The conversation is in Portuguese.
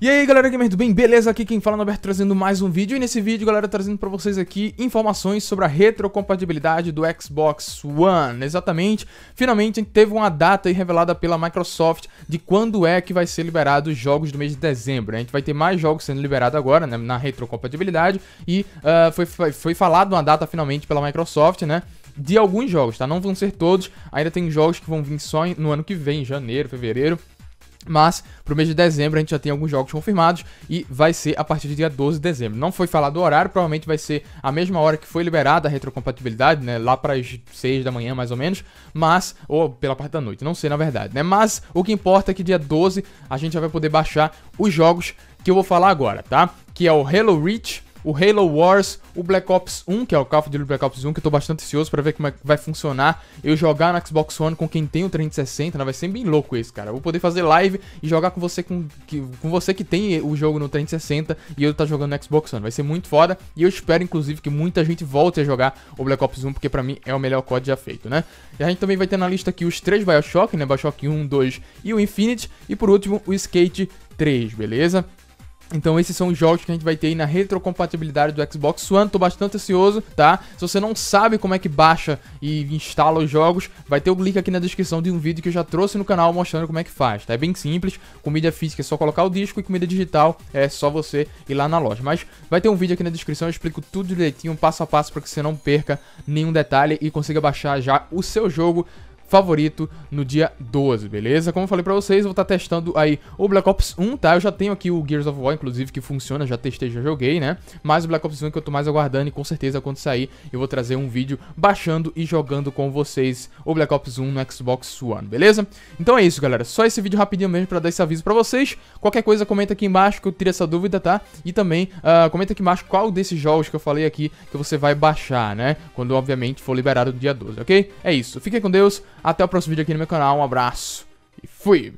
E aí galera gamer, tudo bem? Beleza? Aqui quem fala é o Alberto trazendo mais um vídeo E nesse vídeo galera trazendo pra vocês aqui informações sobre a retrocompatibilidade do Xbox One Exatamente, finalmente teve uma data revelada pela Microsoft De quando é que vai ser liberado os jogos do mês de dezembro A gente vai ter mais jogos sendo liberados agora né, na retrocompatibilidade E uh, foi, foi, foi falado uma data finalmente pela Microsoft né de alguns jogos, tá? Não vão ser todos, ainda tem jogos que vão vir só no ano que vem, em janeiro, fevereiro mas pro mês de dezembro a gente já tem alguns jogos confirmados e vai ser a partir do dia 12 de dezembro. Não foi falado o horário, provavelmente vai ser a mesma hora que foi liberada a retrocompatibilidade, né? Lá para as 6 da manhã mais ou menos, mas ou pela parte da noite, não sei na verdade, né? Mas o que importa é que dia 12 a gente já vai poder baixar os jogos que eu vou falar agora, tá? Que é o Halo Reach, o Halo Wars, o Black Ops 1, que é o Call of Duty Black Ops 1, que eu tô bastante ansioso para ver como é que vai funcionar eu jogar no Xbox One com quem tem o 360, né? Vai ser bem louco isso, cara. Eu vou poder fazer live e jogar com você com, que, com você que tem o jogo no 360 e eu tá jogando no Xbox One. Vai ser muito foda e eu espero inclusive que muita gente volte a jogar o Black Ops 1, porque para mim é o melhor código já feito, né? E a gente também vai ter na lista aqui os três BioShock, né? BioShock 1, 2 e o Infinite e por último o Skate 3, beleza? Então esses são os jogos que a gente vai ter aí na retrocompatibilidade do Xbox One, tô bastante ansioso, tá? Se você não sabe como é que baixa e instala os jogos, vai ter o link aqui na descrição de um vídeo que eu já trouxe no canal mostrando como é que faz, tá? É bem simples, com mídia física é só colocar o disco e com mídia digital é só você ir lá na loja. Mas vai ter um vídeo aqui na descrição, eu explico tudo direitinho, passo a passo, para que você não perca nenhum detalhe e consiga baixar já o seu jogo favorito no dia 12, beleza? Como eu falei pra vocês, eu vou estar tá testando aí o Black Ops 1, tá? Eu já tenho aqui o Gears of War, inclusive, que funciona, já testei, já joguei, né? Mas o Black Ops 1 que eu tô mais aguardando e com certeza quando sair eu vou trazer um vídeo baixando e jogando com vocês o Black Ops 1 no Xbox One, beleza? Então é isso, galera. Só esse vídeo rapidinho mesmo pra dar esse aviso pra vocês. Qualquer coisa comenta aqui embaixo que eu tire essa dúvida, tá? E também uh, comenta aqui embaixo qual desses jogos que eu falei aqui que você vai baixar, né? Quando obviamente for liberado no dia 12, ok? É isso. Fiquem com Deus. Até o próximo vídeo aqui no meu canal. Um abraço e fui!